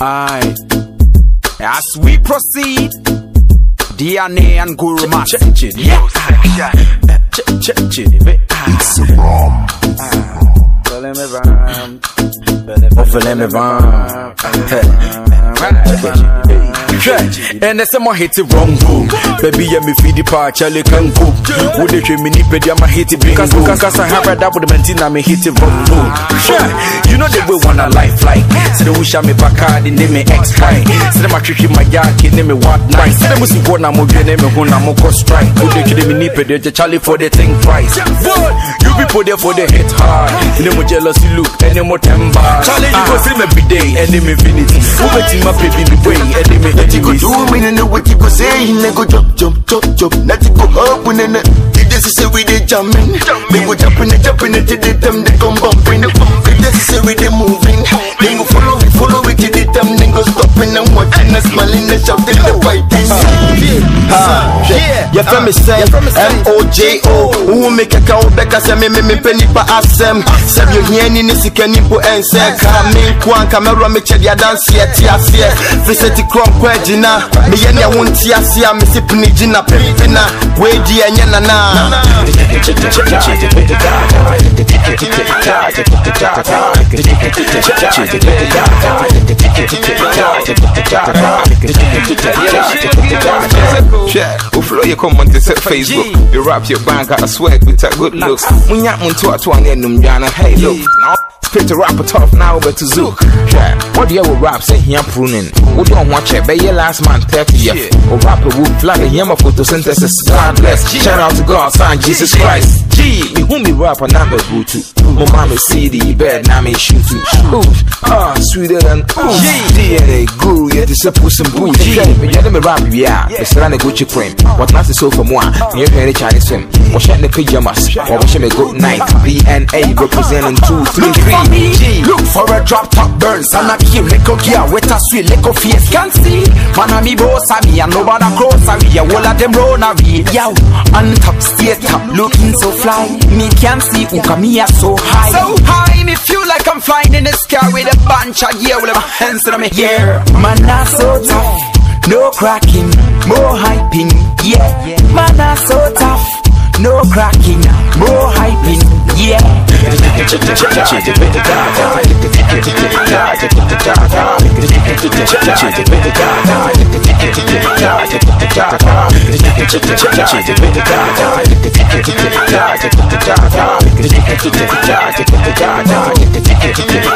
Aye. As we proceed, DNA and Guru Master. Yeah. Ofele me van. And that's my hit it wrong boom. Baby, yeah, me feed the part, Charlie can cook. Would they treat me nip it, I'm hit it because because I have read that with the I'm hit it wrong boom. You know they will want a life like. They wish I me back hard in me X high. A trick my yard, in me what night. So them must go now, mo be name who now mo cost strike. Would they kill me nip it, they Charlie for the thing price. You people there for the hit hard. And them jealousy look, and them more temper. Charlie, you go ah. see me every day, and them infinity. Who bet my baby be way, and you go do me in the what you go say, you go jump, jump, jump, jump. Not uh, you go up when the. If say we dey jamming, they go jumping, they jumping into the them, they come bumping. This say we dey moving, they go follow we follow we till the them, they go stopping and watching and smiling and shouting the fighting. Yeah, from me say M-O-J-O Who make a cow beka se me me me penny pa asem. Se you hear ni nisi keni po ense Ka me kwa kamera me che dia dance ye ti asie Fiseti krom kwa jina Me ye ni awun ti asie Me si pini jina pepina We di enye na na. Yeah, we flow your comment to set Facebook. You rap your bank, I swag with a good looks. When you want to to an end, hey, look. Now, Spit to rap a tough now, but to zook. Yeah, what do you rap say here pruning? We don't watch it, but your last man 30 years. Or rap a wood flag, a yammer photosynthesis. God bless. Shout out to God, son, Jesus Christ. G, me whom me rap a number booty. My mama CD, bed, now me shoot to. Ah, sweeter than oof. DNA, guru, yeah, this a puss and boo. G, me get me yeah. It's not a Gucci cream. What not so for moi? Me hear the Chinese film. Wash out the pajamas. Or wash me good night. DNA representing two, three, three. G. Look for a drop top burns and a cute little gear with a sweet little face. can't see, man, I'm me boss, I'm me, and nobody close, I'm me. All of them run a read. Yo, on top, stay top, looking so fly. Me can't see come here so high. So high, me feel like I'm flying in the sky with a bunch of gear with my hands on me. Yeah, man, I'm so tough. No cracking, more hyping, yeah. Man, I'm so tough. No cracking, more hyping, yeah. Check